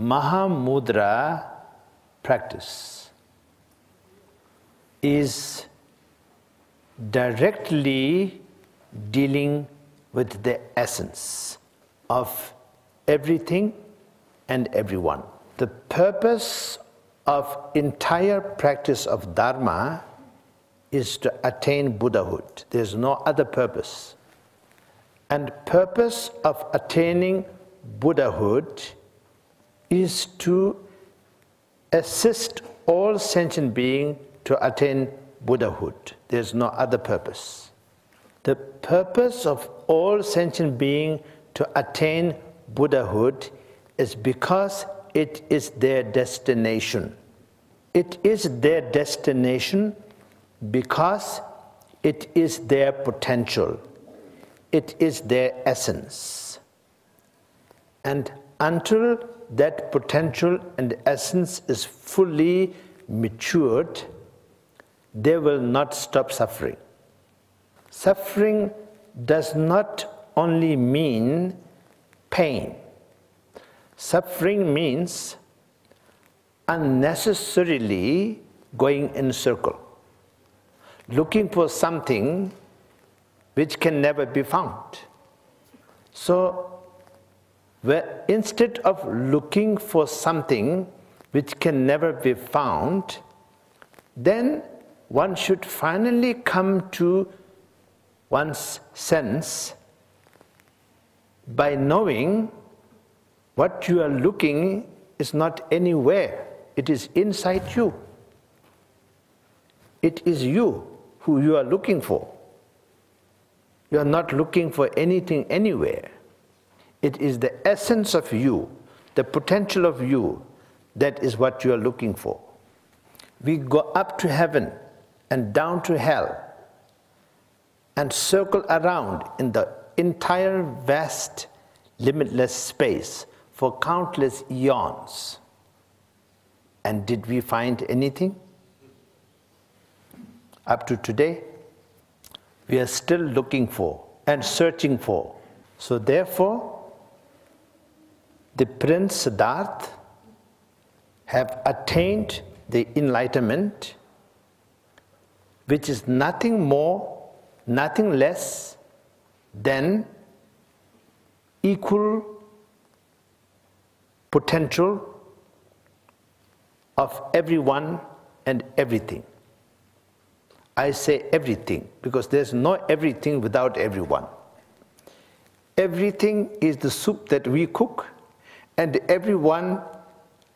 Mahamudra practice is directly dealing with the essence of everything and everyone. The purpose of entire practice of Dharma is to attain Buddhahood. There's no other purpose. And purpose of attaining Buddhahood is to assist all sentient beings to attain Buddhahood. There's no other purpose. The purpose of all sentient beings to attain Buddhahood is because it is their destination. It is their destination because it is their potential. It is their essence. And until that potential and essence is fully matured, they will not stop suffering. Suffering does not only mean pain. Suffering means unnecessarily going in a circle, looking for something which can never be found. So where instead of looking for something which can never be found, then one should finally come to one's sense by knowing what you are looking is not anywhere, it is inside you. It is you who you are looking for. You are not looking for anything anywhere. It is the essence of you, the potential of you, that is what you are looking for. We go up to heaven and down to hell and circle around in the entire vast, limitless space for countless eons. And did we find anything? Up to today, we are still looking for and searching for. So, therefore, the Prince Siddharth have attained the enlightenment, which is nothing more, nothing less than equal potential of everyone and everything. I say everything because there's no everything without everyone. Everything is the soup that we cook and everyone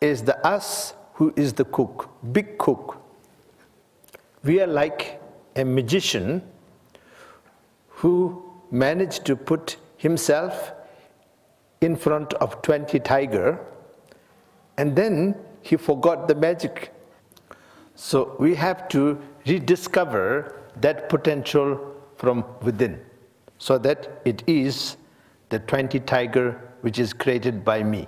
is the us who is the cook, big cook. We are like a magician who managed to put himself in front of 20 tiger and then he forgot the magic. So we have to rediscover that potential from within so that it is the 20 tiger which is created by me.